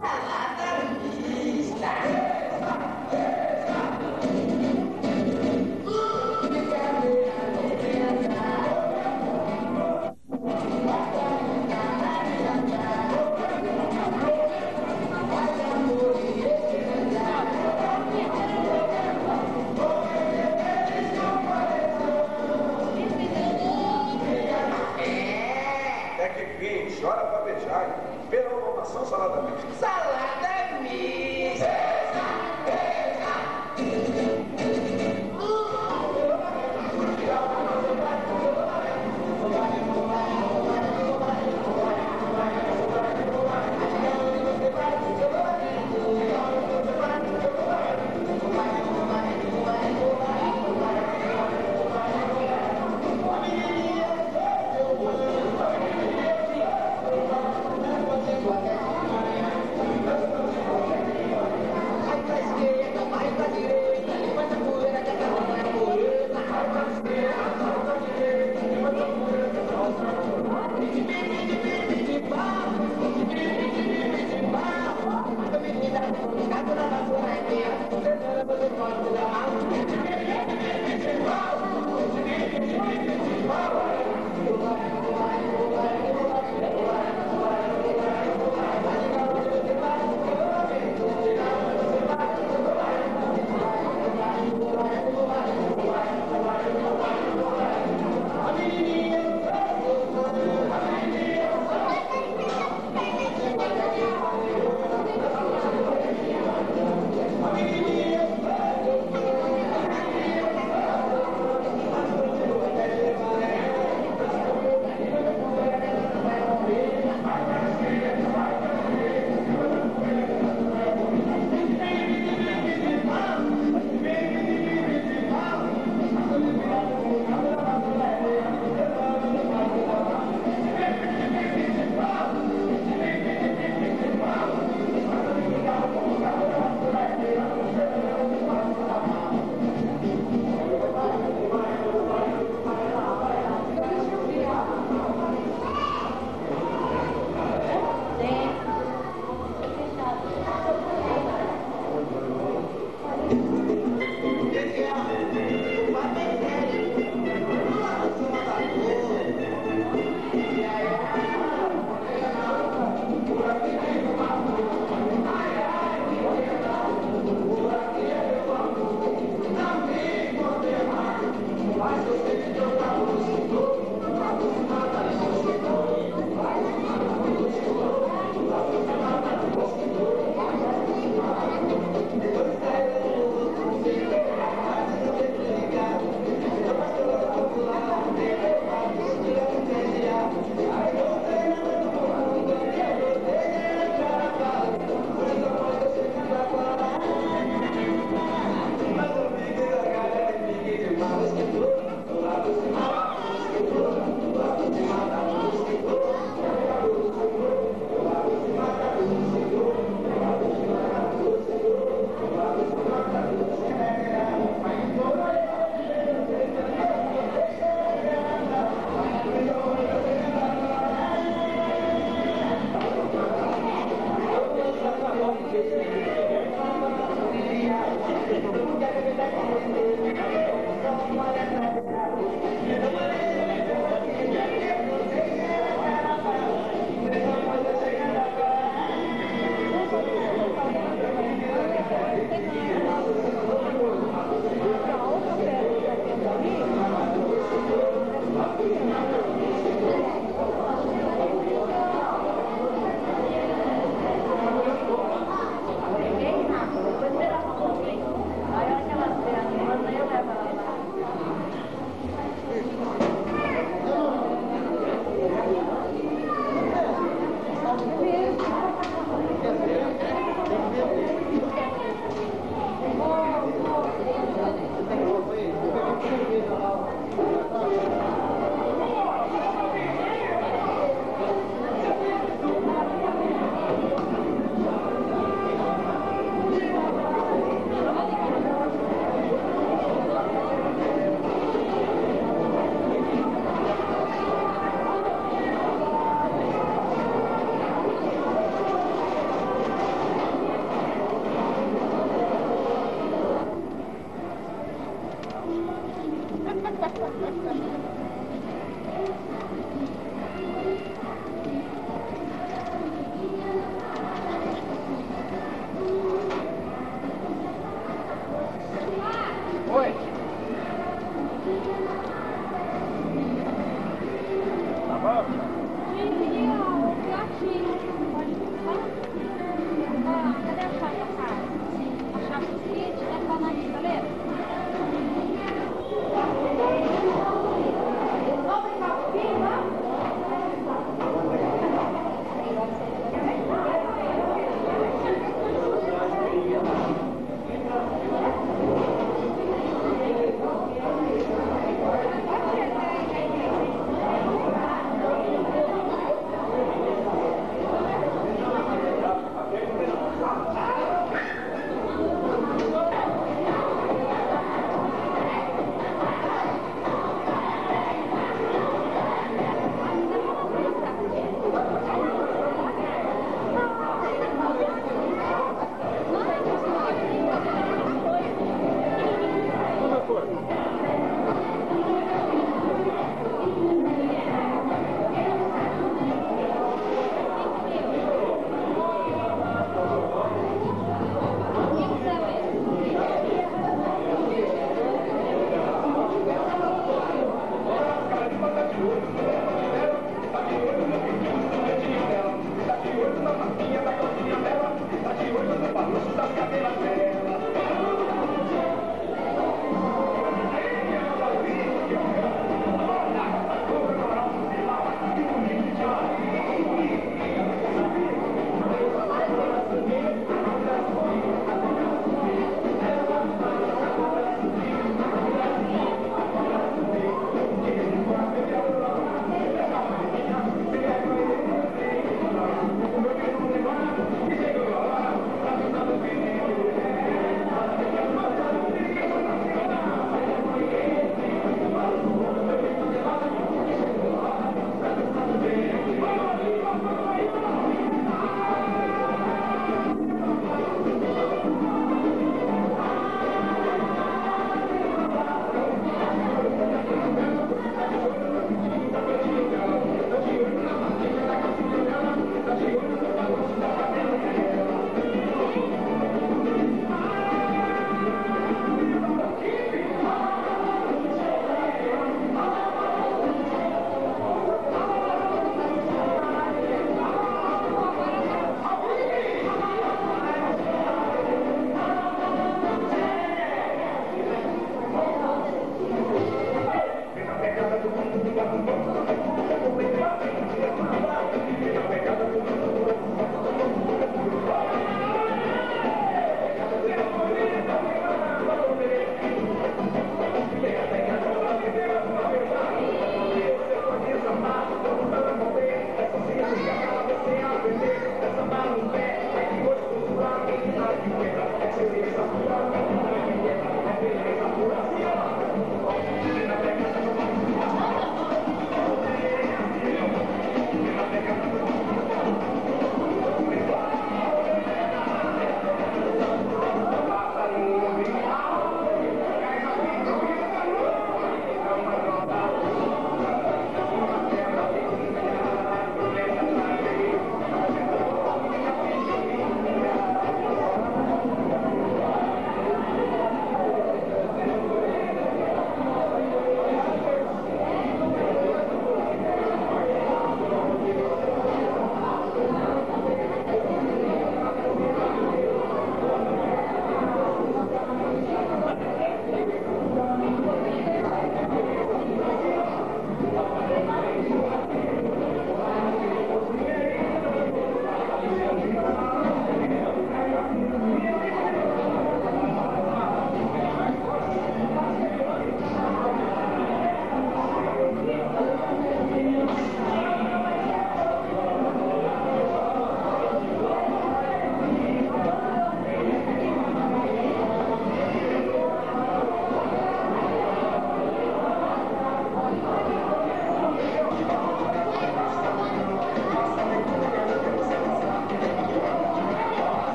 I love quem